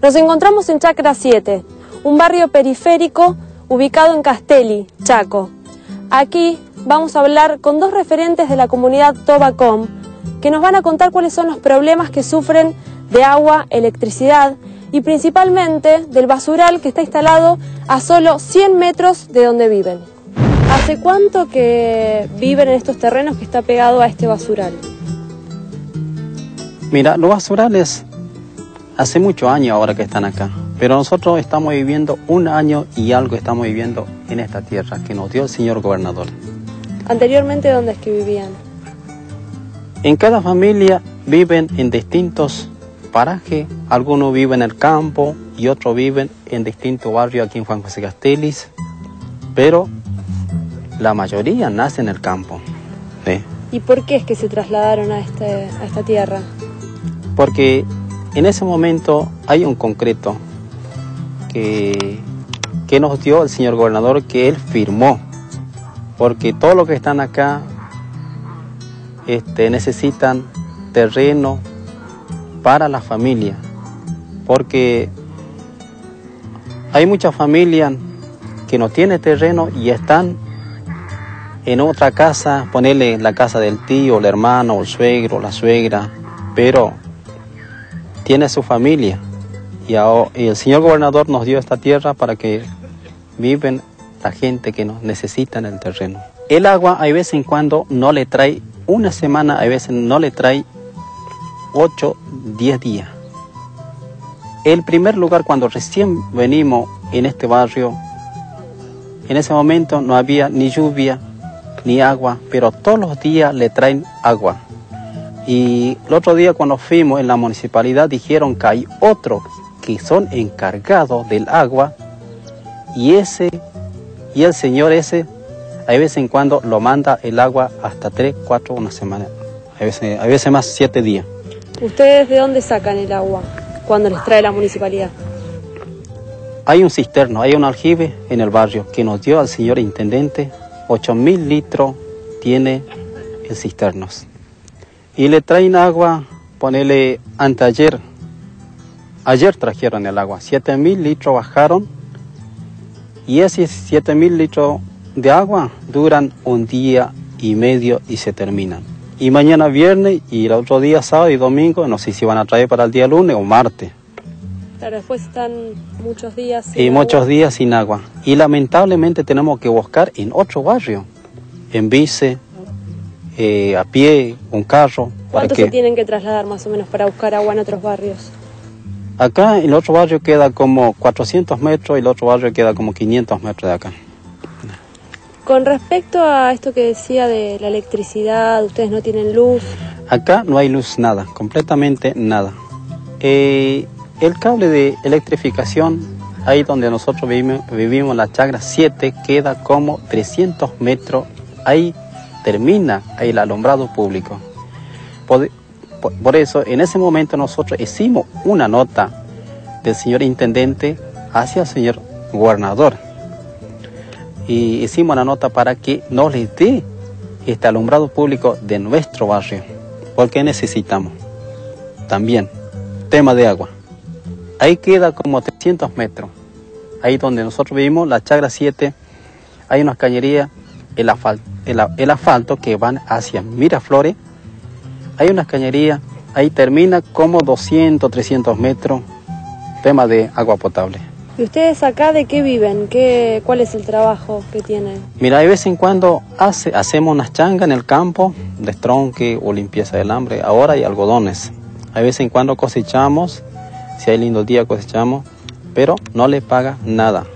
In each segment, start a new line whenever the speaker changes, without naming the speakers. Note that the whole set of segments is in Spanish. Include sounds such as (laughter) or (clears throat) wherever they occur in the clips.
Nos encontramos en Chacra 7, un barrio periférico ubicado en Castelli, Chaco. Aquí vamos a hablar con dos referentes de la comunidad Tobacom que nos van a contar cuáles son los problemas que sufren de agua, electricidad y principalmente del basural que está instalado a solo 100 metros de donde viven. ¿Hace cuánto que viven en estos terrenos que está pegado a este basural?
Mira, los basurales hace muchos años ahora que están acá, pero nosotros estamos viviendo un año y algo estamos viviendo en esta tierra que nos dio el señor gobernador.
Anteriormente, ¿dónde es que vivían?
En cada familia viven en distintos parajes, algunos viven en el campo y otros viven en distintos barrios aquí en Juan José Castelis, pero la mayoría nace en el campo.
¿Y por qué es que se trasladaron a, este, a esta tierra?
Porque en ese momento hay un concreto que, que nos dio el señor gobernador que él firmó, porque todos los que están acá este, necesitan terreno para la familia, porque hay muchas familias que no tienen terreno y están en otra casa, ponerle la casa del tío, el hermano, el suegro, la suegra, pero tiene su familia. Y, el señor gobernador nos dio esta tierra para que viven la gente que nos necesita en el terreno. El agua hay veces en cuando no le trae una semana, hay veces no le trae 8, 10 días. El primer lugar cuando recién venimos en este barrio, en ese momento no había ni lluvia, ni agua, pero todos los días le traen agua. Y el otro día cuando fuimos en la municipalidad dijeron que hay otros que son encargados del agua y ese y el señor ese a veces en cuando lo manda el agua hasta tres, cuatro, una semana, a veces, a veces más siete días.
¿Ustedes de dónde sacan el agua cuando les trae la municipalidad?
Hay un cisterno, hay un aljibe en el barrio que nos dio al señor intendente 8.000 litros tiene el cisternos. Y le traen agua, ponele anteayer, ayer trajeron el agua, 7.000 litros bajaron y esos 7.000 litros de agua duran un día y medio y se terminan. Y mañana viernes y el otro día sábado y domingo, no sé si van a traer para el día lunes o martes.
Claro, después están muchos días
sin Y muchos días sin agua. Y lamentablemente tenemos que buscar en otro barrio, en bici, eh, a pie, un carro.
¿Cuánto se tienen que trasladar más o menos para buscar agua en otros barrios?
Acá el otro barrio queda como 400 metros y el otro barrio queda como 500 metros de acá.
Con respecto a esto que decía de la electricidad, ustedes no tienen luz.
Acá no hay luz, nada, completamente nada. Eh, el cable de electrificación, ahí donde nosotros vivimos, la Chagra 7, queda como 300 metros. Ahí termina el alumbrado público. Por, eso, en ese momento nosotros hicimos una nota del señor intendente hacia el señor gobernador. Y hicimos una nota para que nos les dé este alumbrado público de nuestro barrio. Porque necesitamos también tema de agua. Ahí queda como 300 metros. Ahí donde nosotros vivimos, la Chagra 7, hay unas cañerías, el asfalto, el, asfalto que van hacia Miraflores. Hay unas cañerías, ahí termina como 200, 300 metros, tema de agua potable.
¿Y ustedes acá de qué viven? ¿Qué, ¿Cuál es el trabajo que tienen?
Mira, de vez en cuando hace, hacemos unas changas en el campo, de estronque o limpieza del hambre. Ahora hay algodones. De vez en cuando cosechamos si hay lindos días cosechamos, pero no le paga nada.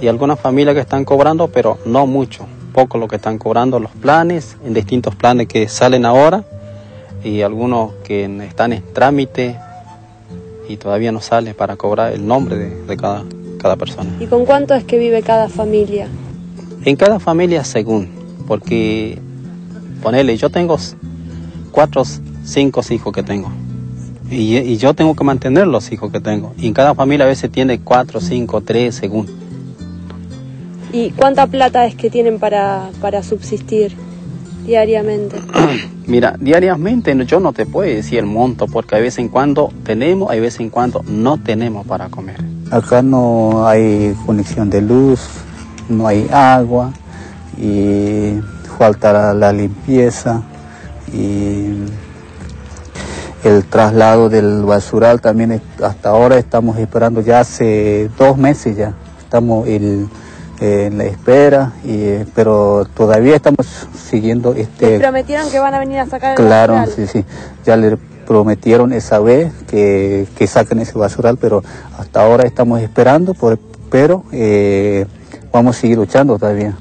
Y algunas familias que están cobrando, pero no mucho, poco lo que están cobrando los planes, en distintos planes que salen ahora, y algunos que están en trámite y todavía no sale para cobrar el nombre de, cada, cada persona.
¿Y con cuánto es que vive cada familia?
En cada familia según, porque ponele, yo tengo cuatro, cinco hijos que tengo. Y, yo tengo que mantener los hijos que tengo. Y en cada familia a veces tiene cuatro, cinco, tres, según.
¿Y cuánta plata es que tienen para, para subsistir? diariamente? (clears throat)
Mira, diariamente yo no te puedo decir el monto porque a veces en cuando tenemos, hay veces en cuando no tenemos para comer.
Acá no hay conexión de luz, no hay agua y falta la, la limpieza y el traslado del basural también hasta ahora estamos esperando ya hace dos meses ya estamos el- en la espera y, eh, pero todavía estamos siguiendo
¿Les
este
prometieron que van a venir a sacar el
claro
basural?
sí sí ya le prometieron esa vez que, que saquen ese basural pero hasta ahora estamos esperando por- pero eh, vamos a seguir luchando todavía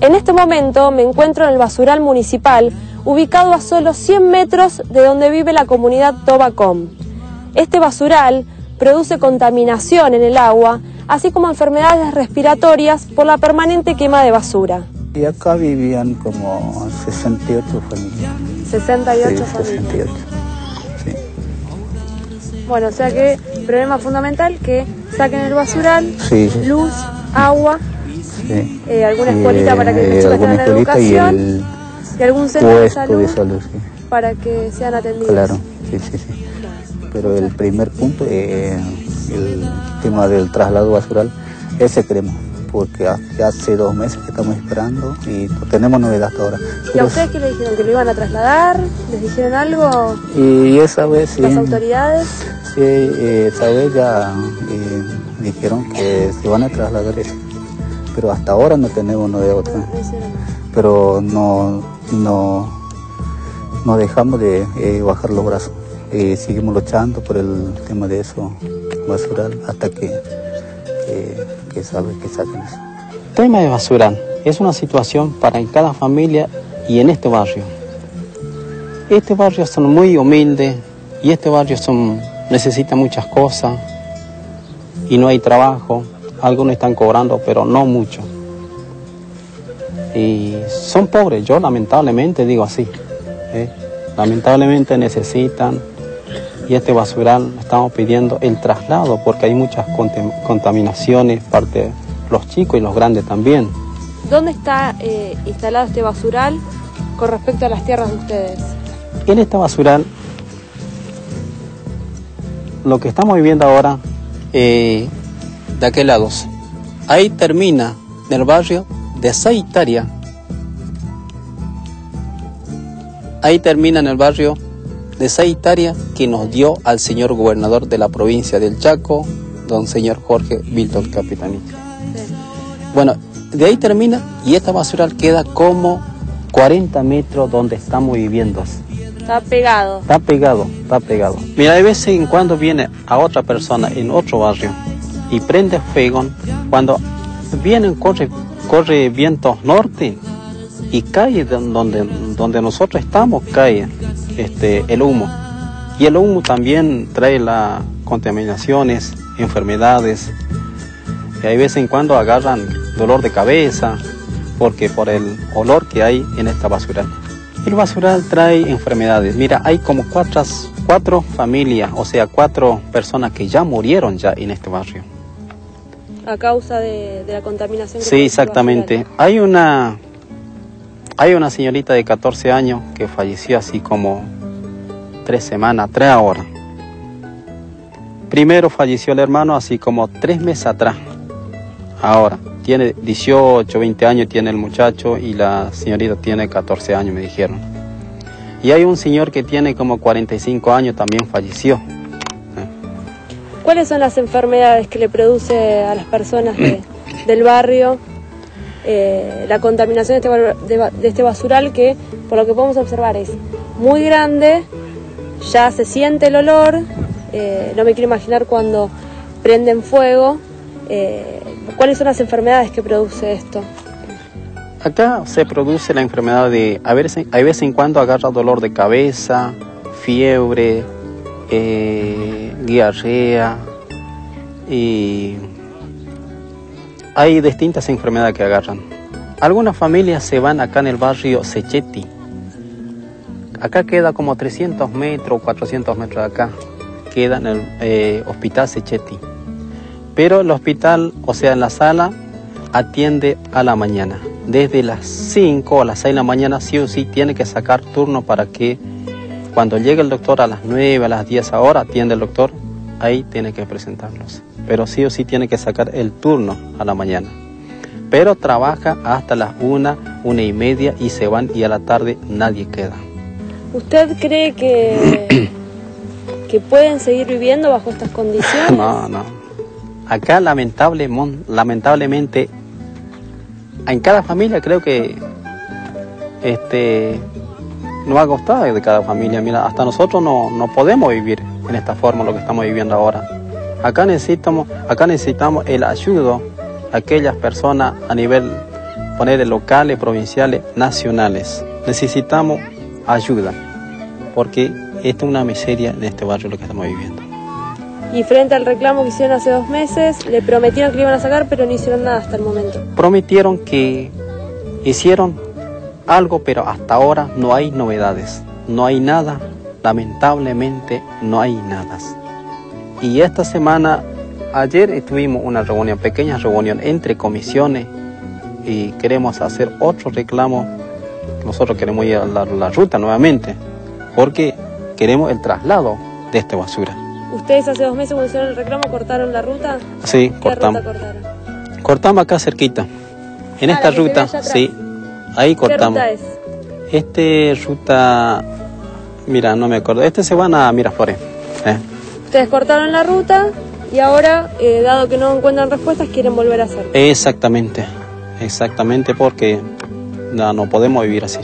En este momento me encuentro en el basural municipal, ubicado a solo 100 metros de donde vive la comunidad Tobacom. Este basural produce contaminación en el agua, así como enfermedades respiratorias por la permanente quema de basura.
y acá vivían como 68 familias
68
Sí,
familias.
68 sí.
Bueno, o sea que problema fundamental que saquen el basural,
Sí,
luz, agua, eh, alguna escuelita para que los
eh,
chicos tengan
escuelita y
educación
el
y algún centro de salud
de salud,
para que sean atendidos.
Claro, sí, sí, sí. Pero el primer punto, eh, el tema del traslado basural, ese queremos, porque hace, dos meses que estamos esperando y no tenemos novedad hasta ahora.
¿Y a ustedes qué le dijeron? ¿Que lo iban a trasladar? ¿Les dijeron algo
y esa vez sí,
las autoridades?
sí, eh, esa vez ya eh, dijeron que se van a trasladar eso. Pero hasta ahora no tenemos novedad otra.
No
pero no, no, no dejamos de eh, bajar los brazos. Eh, seguimos luchando por el tema de eso, basural, hasta que, que, que sabe que saquen eso.
Tema de basural es una situación para en cada familia y en este barrio. Este barrio son muy humildes y este barrio son, necesita muchas cosas y no hay trabajo. Algunos están cobrando, pero no mucho. Y son pobres, yo lamentablemente digo así. ¿eh? Lamentablemente necesitan y este basural estamos pidiendo el traslado porque hay muchas contaminaciones, parte de los chicos y los grandes también.
¿Dónde está eh, instalado este basural con respecto a las tierras de ustedes?
En este basural, lo que estamos viviendo ahora, eh, de aquel lado, ahí termina en el barrio de Saitaria. Ahí termina en el barrio de Saitaria que nos dio al señor gobernador de la provincia del Chaco, don señor Jorge Vilton Capitanito. Bueno, de ahí termina y esta basural queda como 40 metros donde estamos viviendo.
Está pegado.
Está pegado, está pegado. Mira, de vez en cuando viene a otra persona en otro barrio y prende fuego. Cuando vienen, corre, corre vientos norte y cae de donde, donde nosotros estamos, cae este, el humo. Y el humo también trae las contaminaciones, enfermedades. Y hay veces en cuando agarran dolor de cabeza porque por el olor que hay en esta basural. El basural trae enfermedades. Mira, hay como cuatro, cuatro familias, o sea, cuatro personas que ya murieron ya en este barrio.
A causa de, de la contaminación que
Sí, exactamente. Hay una, hay una señorita de 14 años que falleció así como tres semanas, tres horas. Primero falleció el hermano así como tres meses atrás. Ahora, tiene 18, 20 años tiene el muchacho y la señorita tiene 14 años, me dijeron. Y hay un señor que tiene como 45 años, también falleció.
¿Cuáles son las enfermedades que le produce a las personas de- (clears throat) del barrio eh, la contaminación de este, de este basural que, por lo que podemos observar, es muy grande, ya se siente el olor, eh, no me quiero imaginar cuando prenden fuego. eh, ¿Cuáles son las enfermedades que produce esto?
Acá se produce la enfermedad de, a veces, a en cuando agarra dolor de cabeza, fiebre, diarrea y hay distintas enfermedades que agarran. Algunas familias se van acá en el barrio Secheti. Acá queda como 300 metros, 400 metros de acá. Queda en el eh, hospital Secheti. Pero el hospital, o sea, en la sala, atiende a la mañana. Desde las 5 a las 6 de la mañana sí o sí tiene que sacar turno para que cuando llegue el doctor a las 9, a las 10 ahora, atiende el doctor, ahí tiene que presentarlos. Pero sí o sí tiene que sacar el turno a la mañana. Pero trabaja hasta las 1, 1 y media y se van y a la tarde nadie queda.
¿Usted cree que, (clears throat) que pueden seguir viviendo bajo estas condiciones?
No, no. Acá lamentable, lamentablemente, en cada familia creo que este, no ha costado de cada familia. Mira, hasta nosotros no, no podemos vivir en esta forma lo que estamos viviendo ahora. Acá necesitamos, acá necesitamos el ayudo a aquellas personas a nivel poner locales, provinciales, nacionales. Necesitamos ayuda, porque esta es una miseria en este barrio lo que estamos viviendo.
Y frente al reclamo que hicieron hace dos meses, le prometieron que lo iban a sacar, pero no hicieron nada hasta el momento.
Prometieron que hicieron algo, pero hasta ahora no hay novedades, no hay nada, lamentablemente no hay nada. Y esta semana, ayer tuvimos una reunión, pequeña reunión entre comisiones y queremos hacer otro reclamo. Nosotros queremos ir a la, ruta nuevamente porque queremos el traslado de esta basura.
¿Ustedes hace dos meses cuando hicieron el reclamo cortaron la ruta?
Sí, cortamos. cortaron? Cortamos acá cerquita. En ah, esta ruta, sí, Ahí cortamos.
¿Qué ruta
es? Este ruta, mira, no me acuerdo. Este se van a Miraflores. ¿eh?
Ustedes cortaron la ruta y ahora, eh, dado que no encuentran respuestas, quieren volver a hacerlo.
Exactamente, exactamente porque no, no podemos vivir así.